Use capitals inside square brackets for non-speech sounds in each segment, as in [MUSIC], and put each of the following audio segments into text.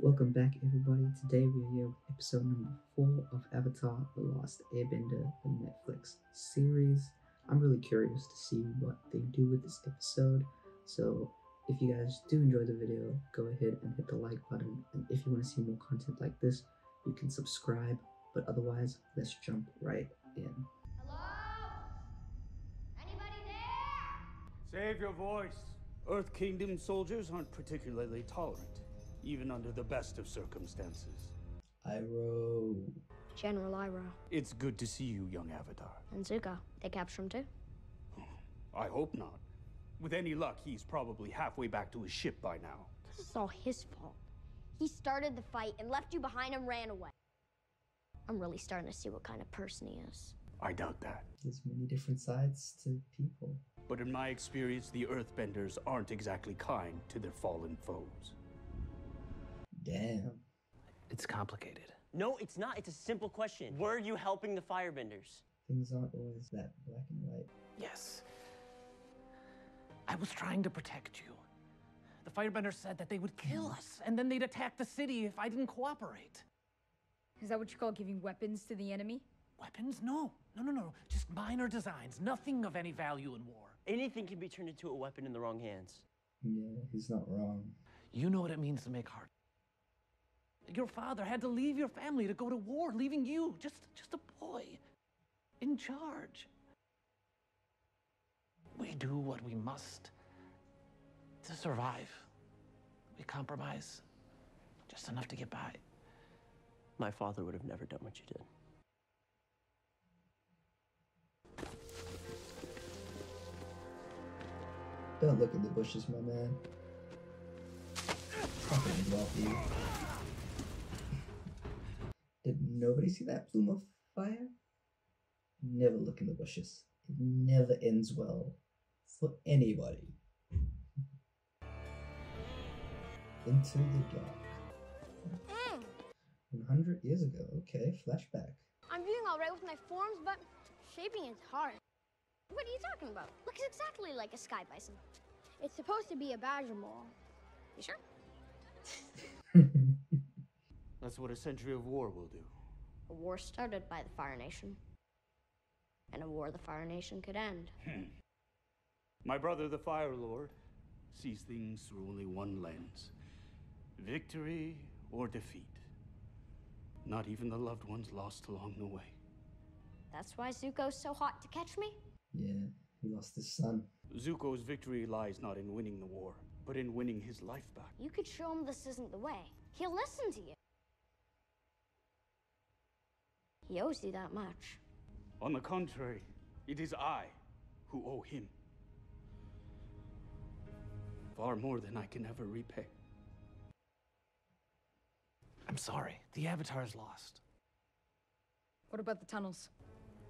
Welcome back, everybody. Today we are here with episode number four of Avatar The Last Airbender, the Netflix series. I'm really curious to see what they do with this episode. So, if you guys do enjoy the video, go ahead and hit the like button. And if you want to see more content like this, you can subscribe. But otherwise, let's jump right in. Hello? Anybody there? Save your voice. Earth Kingdom soldiers aren't particularly tolerant, even under the best of circumstances. Iroh. General Iroh It's good to see you, young Avatar. and Zuko. They captured him too. I hope not. With any luck, he's probably halfway back to his ship by now. This is all his fault. He started the fight and left you behind and ran away. I'm really starting to see what kind of person he is. I doubt that. There's many different sides to people. But in my experience, the Earthbenders aren't exactly kind to their fallen foes. Damn. It's complicated. No, it's not. It's a simple question. Were you helping the firebenders? Things aren't always that black and white. Yes. I was trying to protect you. The firebenders said that they would kill us, and then they'd attack the city if I didn't cooperate. Is that what you call giving weapons to the enemy? Weapons? No. No, no, no. Just minor designs. Nothing of any value in war. Anything can be turned into a weapon in the wrong hands. Yeah, he's not wrong. You know what it means to make hard. Your father had to leave your family to go to war, leaving you, just, just a boy, in charge. We do what we must to survive. We compromise just enough to get by. My father would have never done what you did. Don't look in the bushes, my man. Fucking love you. Did nobody see that plume of fire? Never look in the bushes. It never ends well for anybody. Into the dark. Hmm. 100 years ago. Okay, flashback. I'm doing all right with my forms, but shaping is hard. What are you talking about? Looks exactly like a sky bison. It's supposed to be a badger mole. You sure? [LAUGHS] That's what a century of war will do. A war started by the Fire Nation. And a war the Fire Nation could end. Hmm. My brother, the Fire Lord, sees things through only one lens victory or defeat. Not even the loved ones lost along the way. That's why Zuko's so hot to catch me? yeah, he lost his son. Zuko's victory lies not in winning the war, but in winning his life back. You could show him this isn't the way. He'll listen to you. He owes you that much. On the contrary, it is I who owe him. Far more than I can ever repay. I'm sorry. The Avatar is lost. What about the tunnels?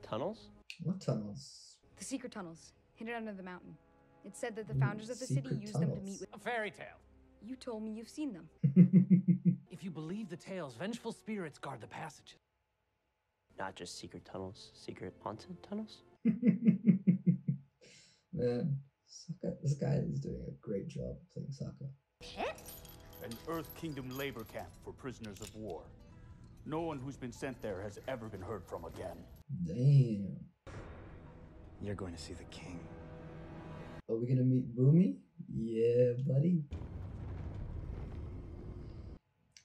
Tunnels? What tunnels? The secret tunnels, hidden under the mountain. It said that the mm, founders of the city secret used them to meet with. A fairy tale. You told me you've seen them. [LAUGHS] If you believe the tales, vengeful spirits guard the passages. Not just secret tunnels, secret haunted tunnels? [LAUGHS] Man, Sokka, this guy is doing a great job playing Sokka. An Earth Kingdom labor camp for prisoners of war. No one who's been sent there has ever been heard from again. Damn. You're going to see the king. Are we gonna meet Bumi? Yeah, buddy.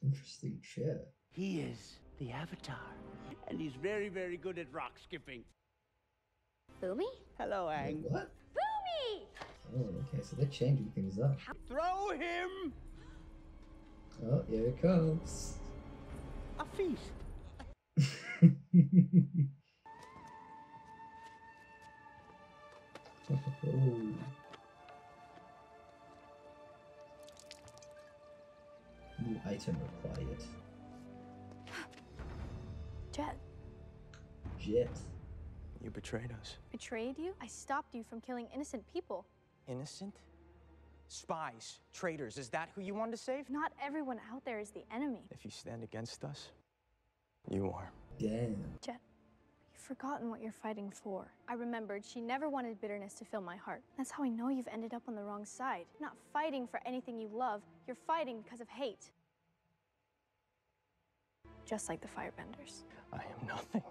Interesting shit. He is the Avatar. And he's very, very good at rock skipping. Bumi? Hello, Wait, Aang. what? Bumi! Oh, okay, so they're changing things up. Throw him Oh, here it comes. a feast. [LAUGHS] oh. New item required. Jet, Jet. You betrayed us. betrayed you? I stopped you from killing innocent people. Innocent? Spies, traitors, is that who you want to save? Not everyone out there is the enemy. If you stand against us, you are. Damn. Jet, you've forgotten what you're fighting for. I remembered she never wanted bitterness to fill my heart. That's how I know you've ended up on the wrong side. You're not fighting for anything you love, you're fighting because of hate. Just like the firebenders. I am nothing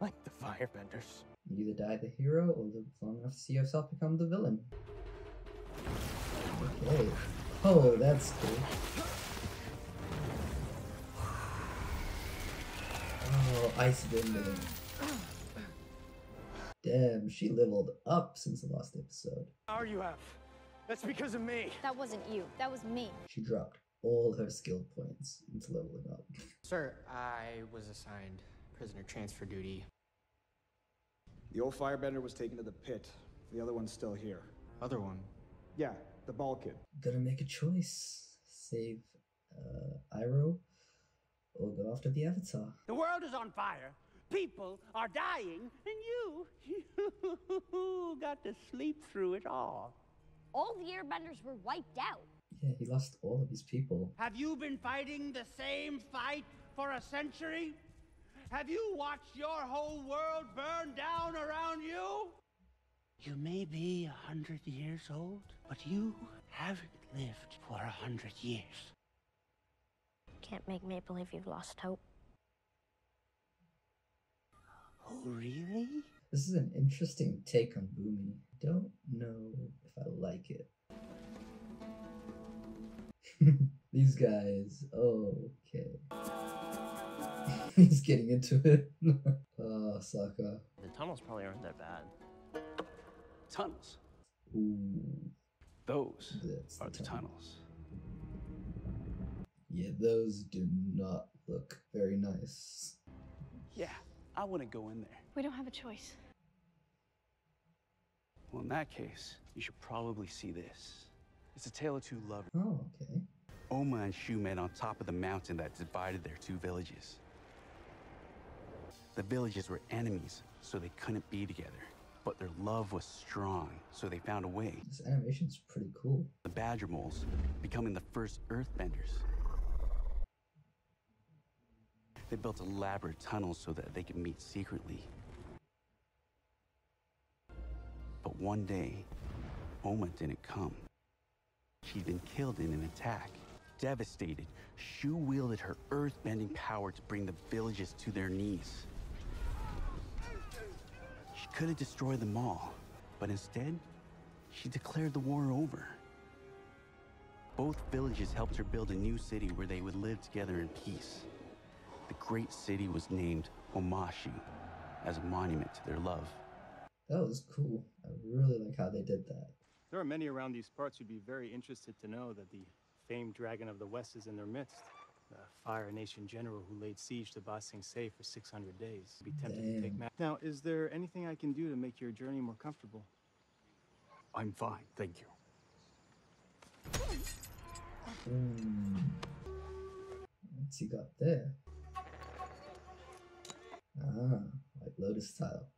like the firebenders. You either die the hero or live long enough to see yourself become the villain. Okay. Oh, that's cool. Oh, ice bending. Damn, she leveled up since the last episode. Are you have? That's because of me. That wasn't you. That was me. She dropped all her skill points into leveling up. Sir, I was assigned prisoner transfer duty. The old firebender was taken to the pit. The other one's still here. Other one? Yeah, the ball kid. Gotta make a choice. Save uh, Iroh or go after the Avatar. The world is on fire. People are dying, and you, [LAUGHS] you got to sleep through it all. All the airbenders were wiped out. Yeah, he lost all of his people. Have you been fighting the same fight for a century? Have you watched your whole world burn down around you? You may be a hundred years old, but you haven't lived for a hundred years. Can't make me believe you've lost hope. Oh, really? This is an interesting take on Bumi. Don't know if I like it. [LAUGHS] These guys, okay. [LAUGHS] He's getting into it. [LAUGHS] Ah, oh, Sokka. The tunnels probably aren't that bad. Tunnels. Ooh, Those that's are the tunnels. Yeah, those do not look very nice. Yeah, I wouldn't go in there. We don't have a choice. Well, in that case, you should probably see this. It's a tale of two lovers. Oh, okay. Oma and Shu met on top of the mountain that divided their two villages. The villages were enemies, so they couldn't be together. But their love was strong, so they found a way. This animation's pretty cool. The Badger Moles becoming the first Earthbenders. They built elaborate tunnels so that they could meet secretly. But one day, Oma didn't come. She'd been killed in an attack. Devastated, Shu wielded her earth-bending power to bring the villages to their knees. She could have destroyed them all, but instead, she declared the war over. Both villages helped her build a new city where they would live together in peace. The great city was named Omashu as a monument to their love. That was cool. I really like how they did that. There are many around these parts who'd be very interested to know that the famed Dragon of the West is in their midst. The Fire Nation general who laid siege to Ba Sing Se for 600 days. Be tempted to take ma- Now, is there anything I can do to make your journey more comfortable? I'm fine, thank you. Hmm. What's he got there? Ah, like Lotus tile.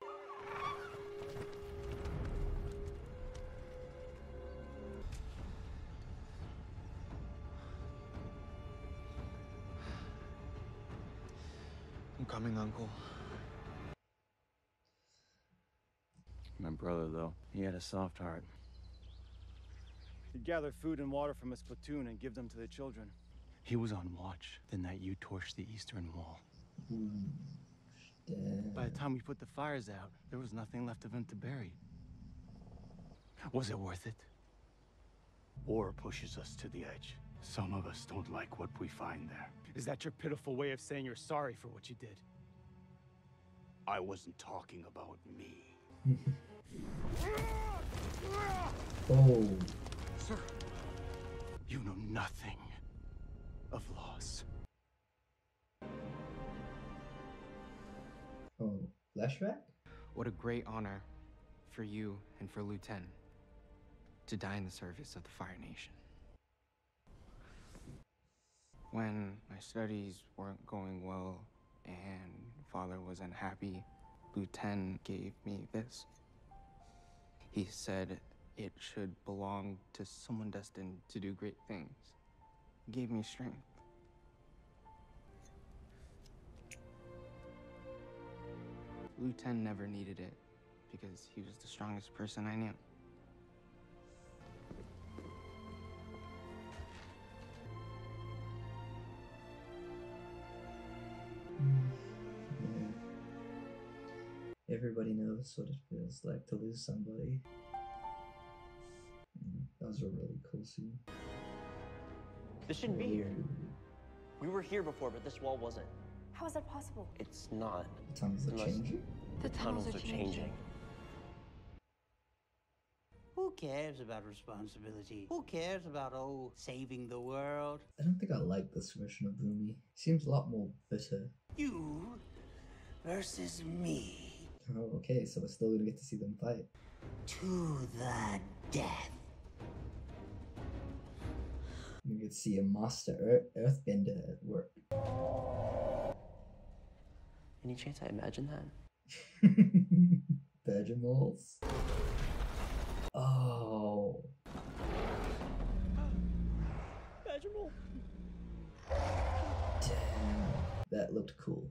Coming, Uncle. My brother, though, he had a soft heart. He'd gather food and water from his platoon and give them to the children. He was on watch the night you torched the eastern wall. Damn. By the time we put the fires out, there was nothing left of him to bury. Was it worth it? War pushes us to the edge. Some of us don't like what we find there. Is that your pitiful way of saying you're sorry for what you did? I wasn't talking about me. [LAUGHS] Oh, Sir, you know nothing of loss. oh, flashback? What a great honor for you and for Lu Ten to die in the service of the Fire Nation. When my studies weren't going well and father was unhappy, Lu Ten gave me this. He said it should belong to someone destined to do great things. He gave me strength. Lu Ten never needed it because he was the strongest person I knew. Everybody knows what it feels like to lose somebody. Mm, That was a really cool scene. This shouldn't be here. We were here before, but this wall wasn't. How is that possible? It's not. The tunnels are changing. The tunnels are changing. Who cares about responsibility? Who cares about, oh, saving the world? I don't think I like this version of Bumi. Seems a lot more bitter. You versus me. Oh, okay, so we're still gonna get to see them fight. To the death. We get to see a master Earth- Earthbender at work. Any chance I imagine that? [LAUGHS] Badgermoles. Oh. Vaginal. Damn. That looked cool.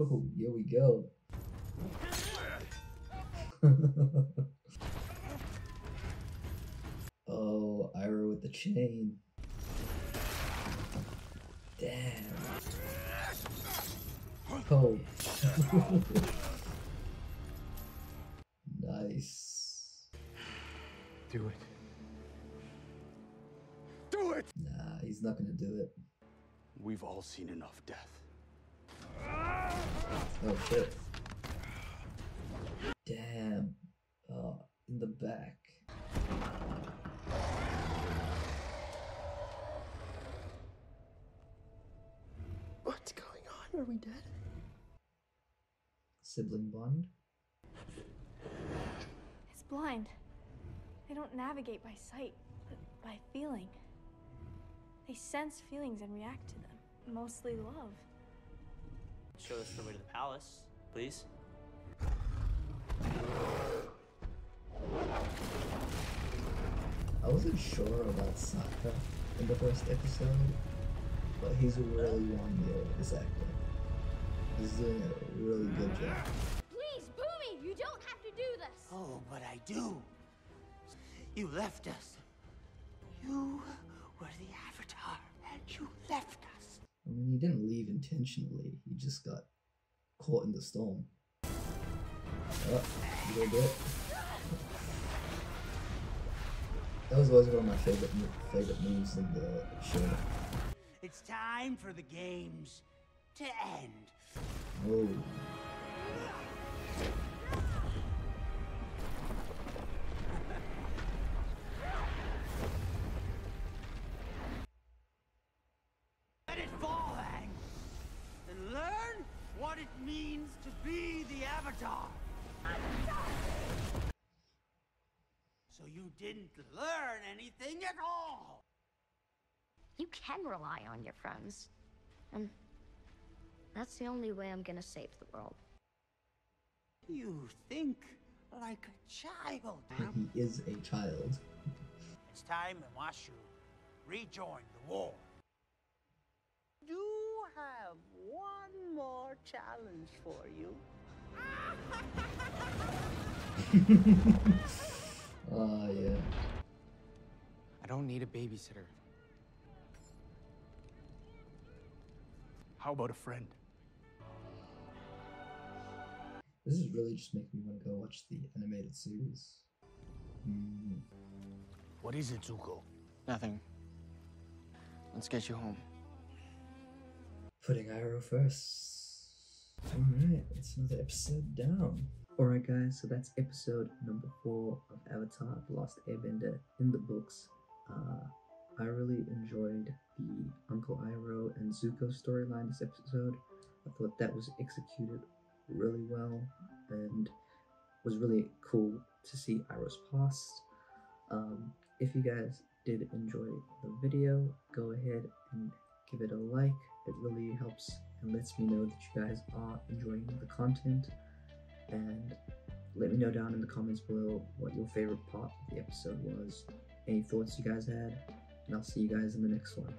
Oh, here we go. [LAUGHS] oh, Iroh with the chain. Damn. Oh. [LAUGHS] nice. Do it. Do it! Nah, he's not gonna do it. We've all seen enough death. Oh shit. Damn. Oh, in the back. What's going on? Are we dead? Sibling bond. It's blind. They don't navigate by sight, but by feeling. They sense feelings and react to them. Mostly love. Show us the way to the palace, please. I wasn't sure about Sokka in the first episode, but he's really one year this actor. He's doing a really good job. Please, Bumi, you don't have to do this. Oh, but I do. You left us. He didn't leave intentionally. He just got caught in the storm. Oh, you gonna do it? That was always one of my favorite favorite moves in the show. It's time for the games to end. Oh, didn't learn anything at all. You can rely on your friends. And that's the only way I'm gonna save the world. You think like a child. [LAUGHS] he is a child. It's time Omashu rejoined the war. Do have one more challenge for you. [LAUGHS] [LAUGHS] Oh yeah. I don't need a babysitter. How about a friend? This is really just making me want to go watch the animated series. Mm. What is it, Zuko? Nothing. Let's get you home. Putting Iroh first. Alright, that's another episode down. Alright, guys, so that's episode number four of Avatar The Last Airbender in the books. Uh, I really enjoyed the Uncle Iroh and Zuko storyline this episode. I thought that was executed really well and was really cool to see Iroh's past. Um, if you guys did enjoy the video, go ahead and give it a like. It really helps and lets me know that you guys are enjoying the content. And let me know down in the comments below what your favorite part of the episode was, any thoughts you guys had, and I'll see you guys in the next one.